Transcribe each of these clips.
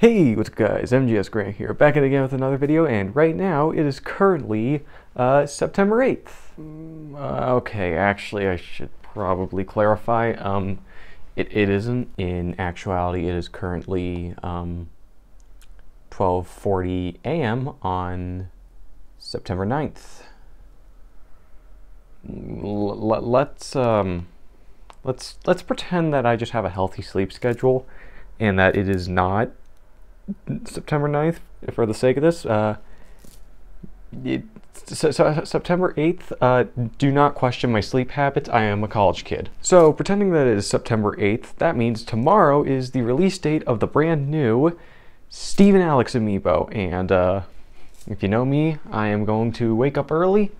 Hey, what's up guys, MGS Grant here, back in again with another video, and right now it is currently uh, September 8th. Mm, uh, okay, actually I should probably clarify, um, it, it isn't. In actuality, it is currently um, 12.40 a.m. on September 9th. L let's, um, let's, let's pretend that I just have a healthy sleep schedule and that it is not September 9th, for the sake of this. Uh, it, so, so, September 8th, uh, do not question my sleep habits. I am a college kid. So, pretending that it is September 8th, that means tomorrow is the release date of the brand new Steven Alex amiibo. And uh, if you know me, I am going to wake up early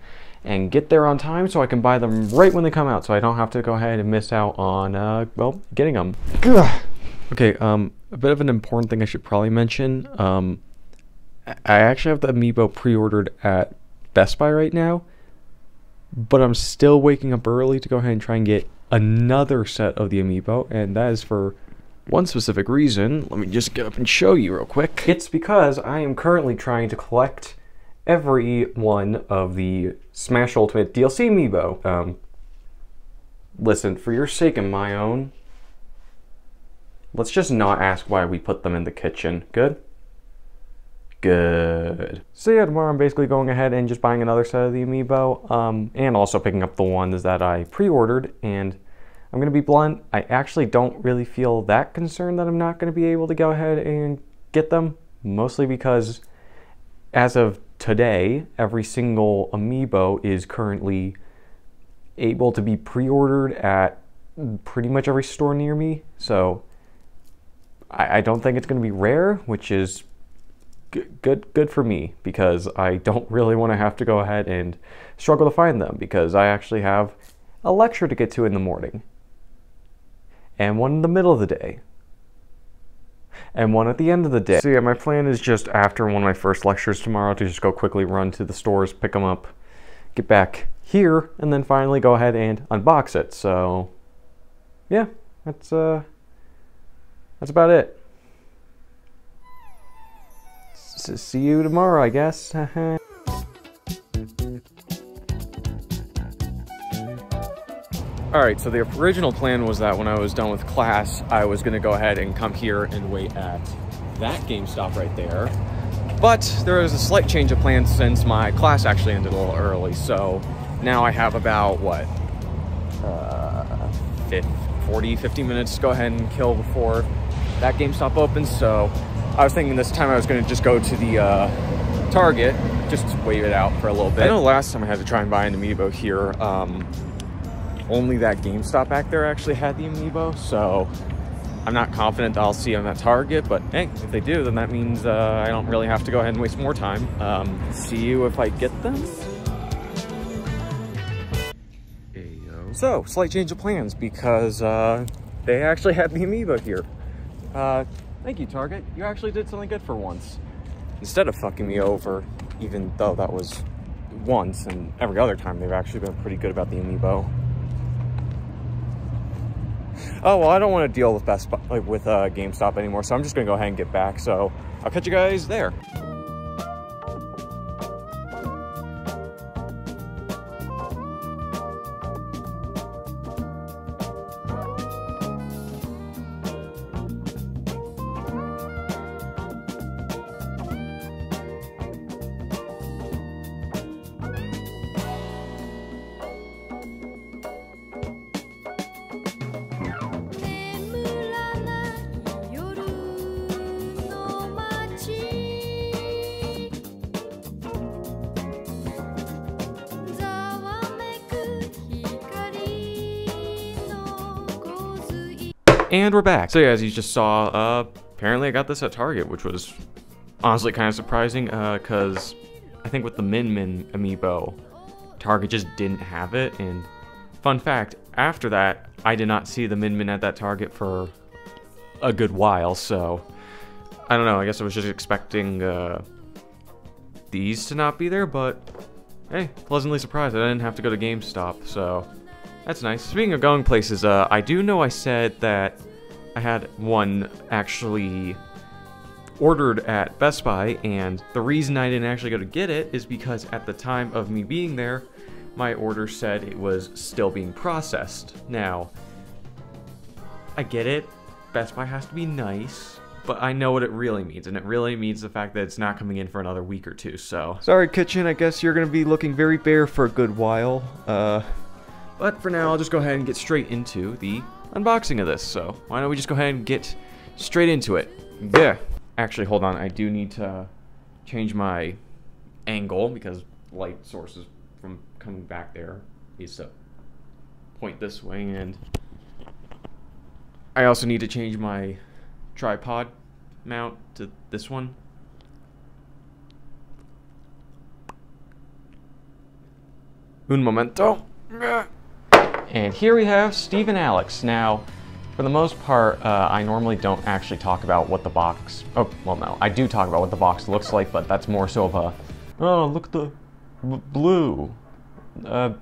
and get there on time so I can buy them right when they come out so I don't have to go ahead and miss out on, uh, well, getting them. Okay, um, a bit of an important thing I should probably mention. Um, I actually have the amiibo pre-ordered at Best Buy right now, but I'm still waking up early to go ahead and try and get another set of the amiibo, and that is for one specific reason. Let me just get up and show you real quick. It's because I am currently trying to collect every one of the Smash Ultimate DLC amiibo. Um, listen, for your sake and my own, Let's just not ask why we put them in the kitchen. Good? Good. So yeah, tomorrow I'm basically going ahead and just buying another set of the Amiibo, um, and also picking up the ones that I pre-ordered, and I'm going to be blunt, I actually don't really feel that concerned that I'm not going to be able to go ahead and get them, mostly because as of today, every single Amiibo is currently able to be pre-ordered at pretty much every store near me, so I, I don't think it's going to be rare, which is good good for me because I don't really want to have to go ahead and struggle to find them because I actually have a lecture to get to in the morning and one in the middle of the day and one at the end of the day. So yeah, my plan is just after one of my first lectures tomorrow to just go quickly run to the stores, pick them up, get back here, and then finally go ahead and unbox it. So yeah, that's uh that's about it. S see you tomorrow, I guess. Alright, so the original plan was that when I was done with class, I was going to go ahead and come here and wait at that GameStop right there. But there was a slight change of plans since my class actually ended a little early, so now I have about, what, uh, 40, 50 minutes to go ahead and kill before that GameStop opens. So I was thinking this time I was going to just go to the uh, Target, just wait it out for a little bit. I know last time I had to try and buy an Amiibo here, um, only that GameStop back there actually had the Amiibo, so I'm not confident that I'll see them at Target, but hey, if they do, then that means uh, I don't really have to go ahead and waste more time. Um, see you if I get them. So, slight change of plans because uh, they actually had the Amiibo here. Uh, thank you, Target. You actually did something good for once. Instead of fucking me over, even though that was once, and every other time they've actually been pretty good about the amiibo. Oh, well, I don't want to deal with Best Buy, like, with uh, GameStop anymore, so I'm just going to go ahead and get back. So I'll catch you guys there. And we're back. So yeah, as you just saw, uh, apparently I got this at Target, which was honestly kind of surprising, because uh, I think with the Min Min amiibo, Target just didn't have it, and fun fact, after that, I did not see the Min Min at that Target for a good while, so I don't know, I guess I was just expecting uh, these to not be there, but hey, pleasantly surprised I didn't have to go to GameStop, so that's nice. Speaking of going places, uh, I do know I said that I had one actually ordered at Best Buy, and the reason I didn't actually go to get it is because at the time of me being there, my order said it was still being processed. Now, I get it, Best Buy has to be nice, but I know what it really means, and it really means the fact that it's not coming in for another week or two, so. Sorry, Kitchen, I guess you're gonna be looking very bare for a good while. Uh, but for now, I'll just go ahead and get straight into the unboxing of this, so why don't we just go ahead and get straight into it. Yeah. Actually, hold on, I do need to change my angle, because light sources from coming back there needs to point this way, and I also need to change my tripod mount to this one. Un momento. And here we have Steve and Alex. Now, for the most part, uh, I normally don't actually talk about what the box... Oh, well, no. I do talk about what the box looks like, but that's more so of a... Oh, look at the blue. Uh,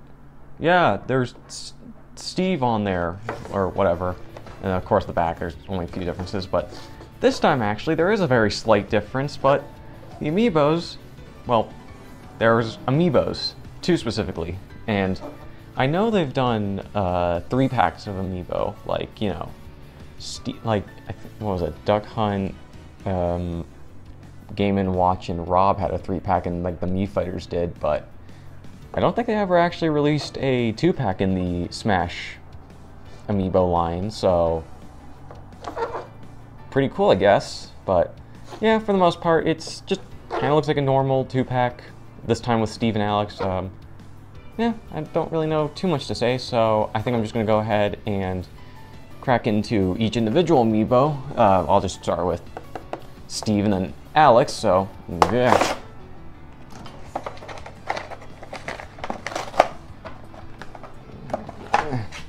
yeah, there's S Steve on there, or whatever. And of course the back, there's only a few differences, but this time actually there is a very slight difference, but the amiibos, well, there's amiibos, two specifically, and I know they've done uh, three packs of amiibo, like, you know, like, what was it, Duck Hunt, um, Game & Watch, and R.O.B. had a three pack, and like the Mii Fighters did, but I don't think they ever actually released a two pack in the Smash amiibo line, so pretty cool, I guess. But yeah, for the most part, it's just kind of looks like a normal two-pack. This time with Steve and Alex. Um, yeah, I don't really know too much to say, so I think I'm just gonna go ahead and crack into each individual amiibo. Uh, I'll just start with Steve and then Alex. So yeah.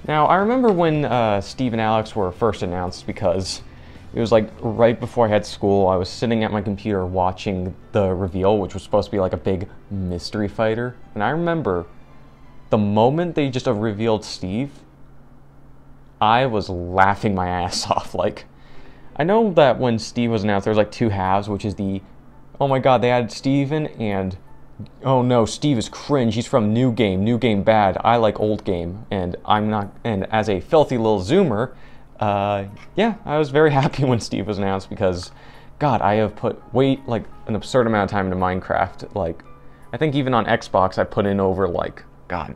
Now, I remember when uh, Steve and Alex were first announced because it was like right before I had school. I was sitting at my computer watching the reveal, which was supposed to be like a big mystery fighter. And I remember the moment they just revealed Steve, I was laughing my ass off. Like, I know that when Steve was announced, there was like two halves, which is the, oh my god, they added Steven and oh no, Steve is cringe. He's from New Game. New Game bad. I like old game, and I'm not. And as a filthy little zoomer, uh, yeah, I was very happy when Steve was announced because, God, I have put wait like an absurd amount of time into Minecraft. Like, I think even on Xbox, I put in over like God,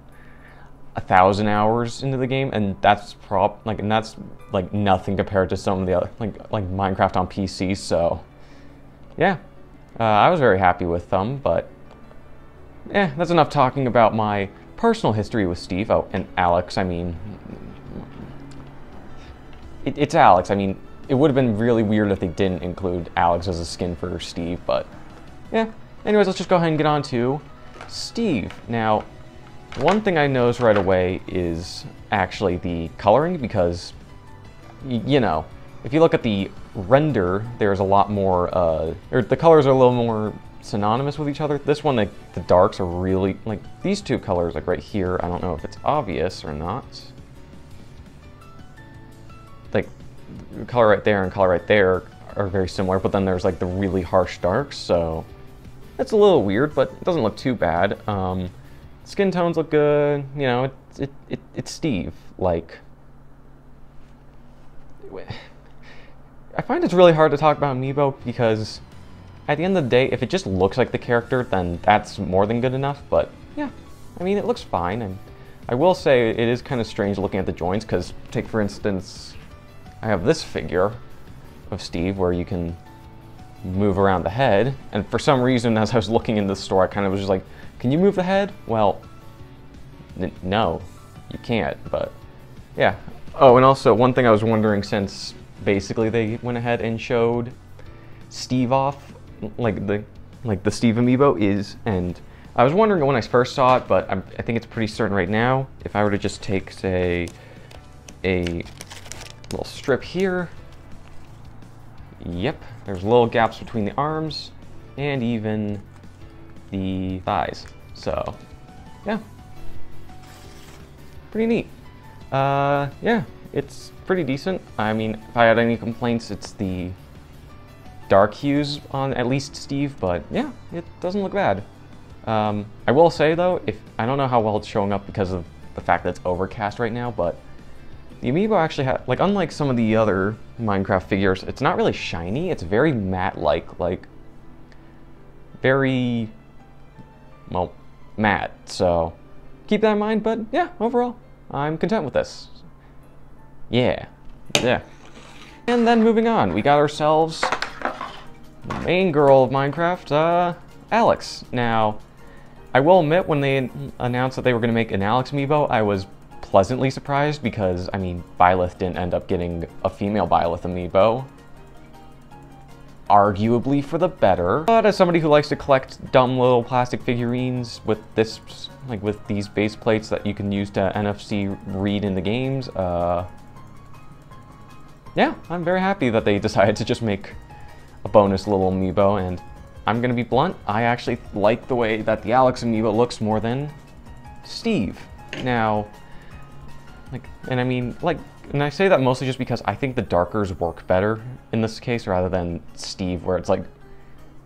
a thousand hours into the game, and that's prop like, and that's like nothing compared to some of the other like like Minecraft on PC. So, yeah, uh, I was very happy with them, but eh, that's enough talking about my personal history with Steve. Oh, and Alex, I mean, it, it's Alex. I mean, it would have been really weird if they didn't include Alex as a skin for Steve, but yeah. Anyways, let's just go ahead and get on to Steve. Now, one thing I noticed right away is actually the coloring because, you know, if you look at the render, there's a lot more, uh, or the colors are a little more synonymous with each other. This one, like, the darks are really, like, these two colors, like right here, I don't know if it's obvious or not. Like, color right there and color right there are very similar, but then there's like the really harsh darks, so it's a little weird, but it doesn't look too bad. Um, skin tones look good, you know, it, it, it, it's Steve, like... I find it's really hard to talk about Amiibo because at the end of the day, if it just looks like the character, then that's more than good enough. But yeah, I mean, it looks fine. And I will say it is kind of strange looking at the joints because take for instance, I have this figure of Steve where you can move around the head. And for some reason, as I was looking in the store, I kind of was just like, can you move the head? Well, no, you can't, but yeah. Oh, and also one thing I was wondering since basically they went ahead and showed Steve off like the like the Steve amiibo is, and I was wondering when I first saw it, but I'm, i think it's pretty certain right now. If I were to just take, say, a little strip here, yep, there's little gaps between the arms and even the thighs. So, yeah, pretty neat. Uh, yeah, it's pretty decent. I mean, if I had any complaints, it's the dark hues on at least Steve, but yeah, it doesn't look bad. Um, I will say though, if I don't know how well it's showing up because of the fact that it's overcast right now, but the amiibo actually has, like unlike some of the other Minecraft figures, it's not really shiny, it's very matte-like, like, very, well, matte, so keep that in mind, but yeah, overall, I'm content with this. Yeah, yeah. And then moving on, we got ourselves the main girl of Minecraft, uh, Alex. Now, I will admit, when they announced that they were going to make an Alex amiibo, I was pleasantly surprised because, I mean, Byleth didn't end up getting a female Byleth amiibo. Arguably for the better. But as somebody who likes to collect dumb little plastic figurines with this, like with these base plates that you can use to NFC read in the games, uh, yeah, I'm very happy that they decided to just make a bonus little amiibo, and I'm gonna be blunt, I actually like the way that the Alex amiibo looks more than Steve. Now, like, and I mean, like, and I say that mostly just because I think the darkers work better in this case rather than Steve, where it's like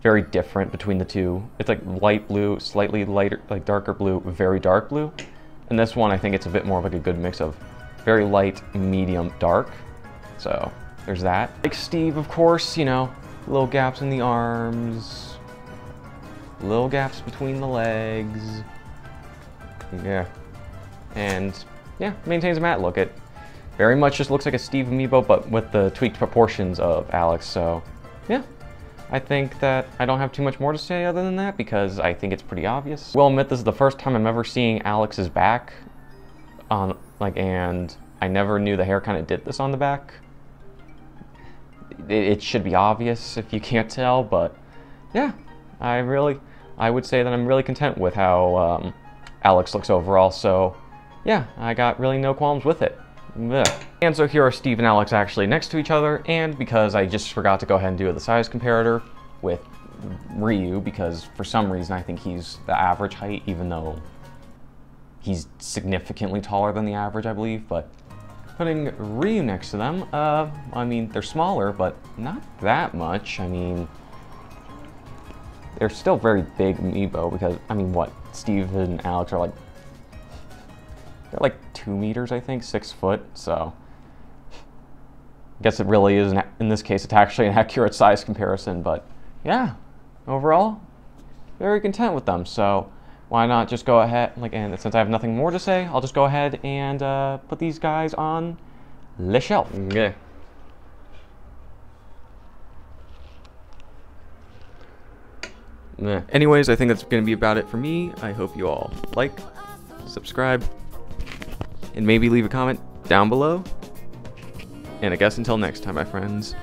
very different between the two. It's like light blue, slightly lighter, like darker blue, very dark blue. And this one, I think it's a bit more of like a good mix of very light, medium, dark. So there's that. Like Steve, of course, you know, little gaps in the arms, little gaps between the legs. Yeah. And yeah, maintains a matte look. It very much just looks like a Steve amiibo, but with the tweaked proportions of Alex. So yeah, I think that I don't have too much more to say other than that because I think it's pretty obvious. Will admit this is the first time I'm ever seeing Alex's back on like, and I never knew the hair kind of did this on the back it should be obvious if you can't tell, but yeah, I really, I would say that I'm really content with how um, Alex looks overall, so yeah, I got really no qualms with it. Ugh. And so here are Steve and Alex actually next to each other, and because I just forgot to go ahead and do the size comparator with Ryu, because for some reason I think he's the average height, even though he's significantly taller than the average, I believe, but Putting Ryu next to them, uh, I mean, they're smaller, but not that much. I mean, they're still very big amiibo because, I mean, what? Steve and Alex are like, they're like two meters, I think, six foot, so. I guess it really is, an, in this case, it's actually an accurate size comparison, but yeah, overall, very content with them, so why not just go ahead, like, and since I have nothing more to say, I'll just go ahead and uh, put these guys on the shelf. Okay. Anyways, I think that's going to be about it for me. I hope you all like, subscribe, and maybe leave a comment down below. And I guess until next time, my friends.